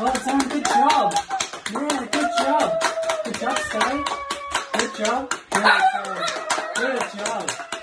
Well done, good job. Yeah, good job. Good job, Sky. Good job. Good job. Good job. Good job.